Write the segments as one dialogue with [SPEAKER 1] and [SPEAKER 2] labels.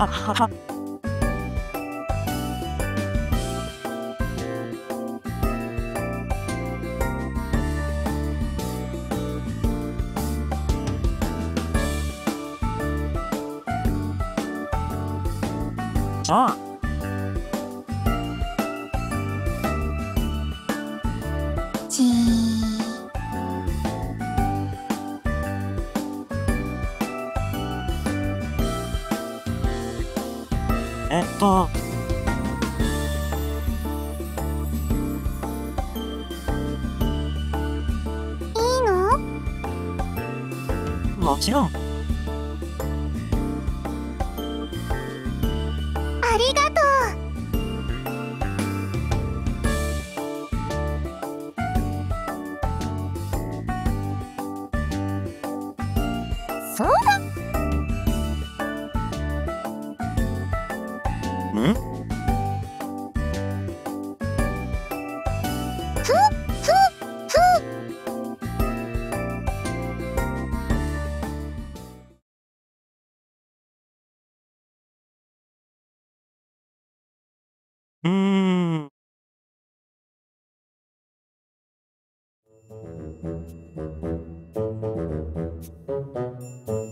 [SPEAKER 1] あはは。じゃえっと。
[SPEAKER 2] いいの？
[SPEAKER 1] もちろん。
[SPEAKER 2] ありがとう
[SPEAKER 1] ん？
[SPEAKER 2] ふふふ
[SPEAKER 1] うん。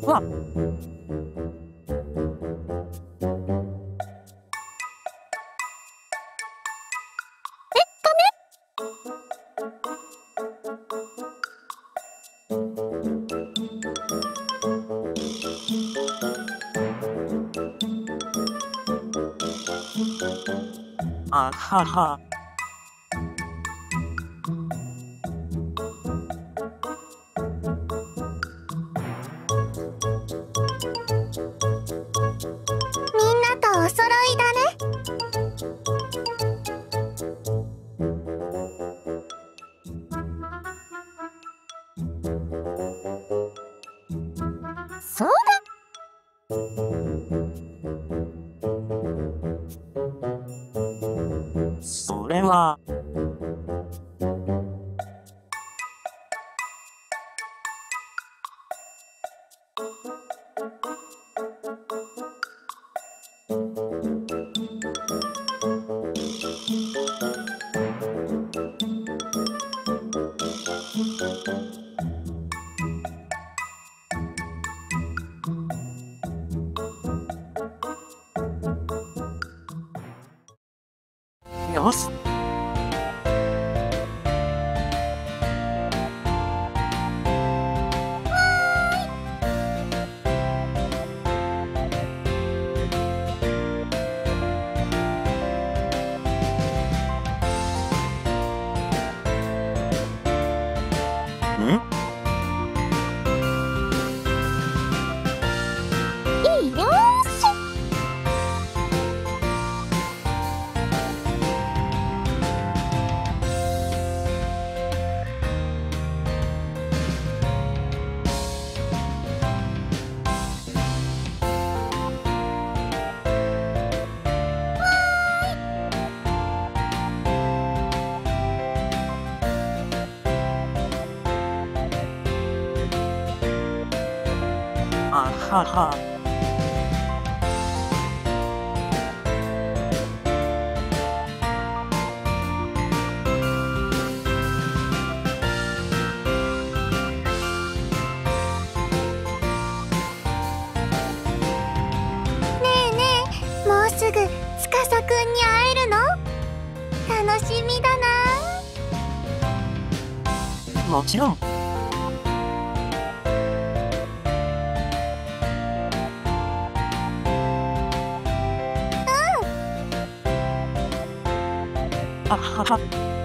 [SPEAKER 1] わっあはは。
[SPEAKER 2] みんなとお揃いだねそうだ
[SPEAKER 1] は。よし。んあはは。
[SPEAKER 2] も
[SPEAKER 1] ちろん。あはは。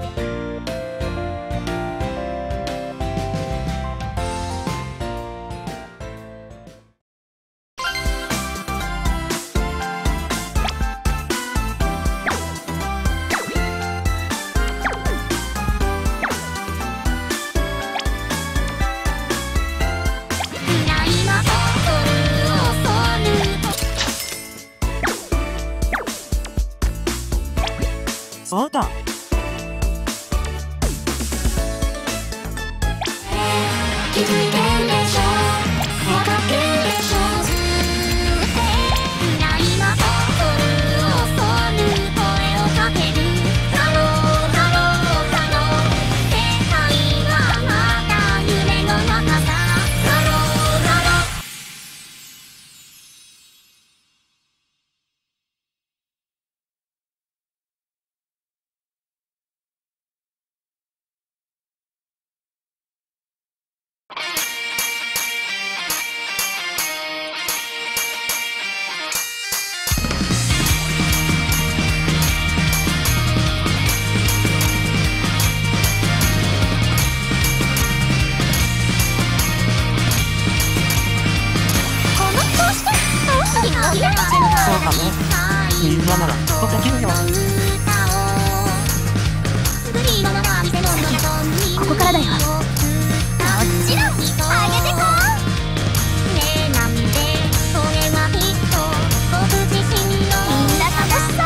[SPEAKER 1] 神様がごきげんよ
[SPEAKER 2] ここからだよ。もちろんあげてこねなんでそれはきっと僕自身のみんな楽しそう。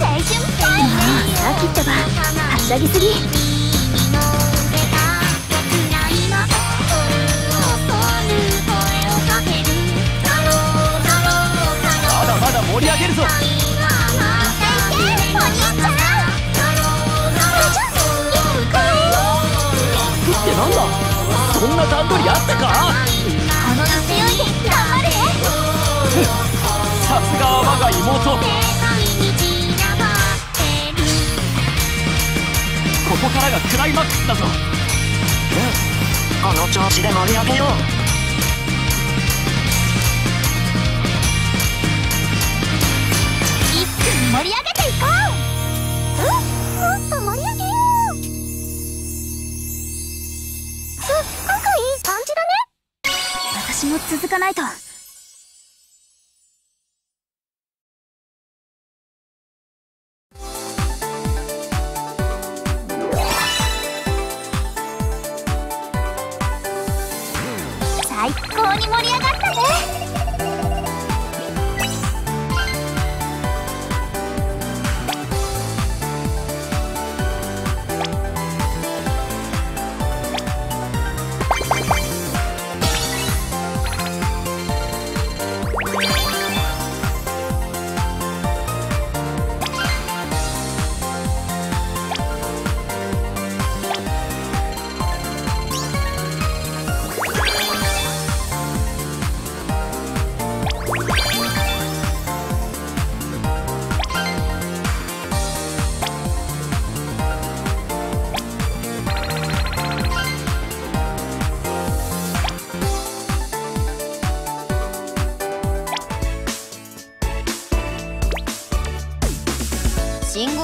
[SPEAKER 2] 青春っぽいねさあ切ったばはしゃぎすぎ
[SPEAKER 3] そんな段取りあったか？さすがは我が妹ここからがクライマックスだぞ。
[SPEAKER 1] この調子で盛り上げよう。
[SPEAKER 2] 一気に盛り上げていこう。うんもっと盛り上げ私も続かないと。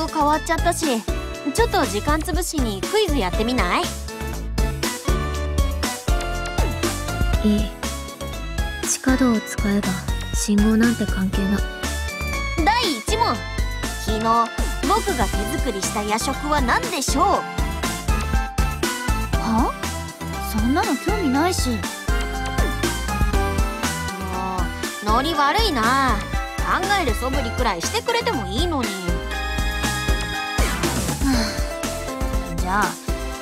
[SPEAKER 4] 変わっちゃったしちょっと時間つぶしにクイズやってみない？
[SPEAKER 5] いい。地下道を使えば信号なんて関係な。い
[SPEAKER 4] 第1問。昨日僕が手作りした夜食は何でしょう？
[SPEAKER 2] は？そんなの興味ないし。
[SPEAKER 4] もうノリ悪いな。考える素振りくらいしてくれてもいいのに
[SPEAKER 2] じゃ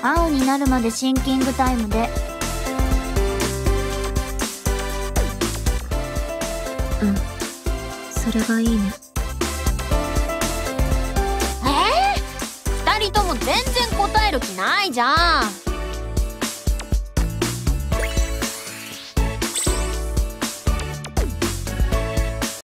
[SPEAKER 2] あ青になるまでシンキングタイムで。
[SPEAKER 5] うん。それがいいね。
[SPEAKER 4] えー、2人とも全然答える気ないじゃん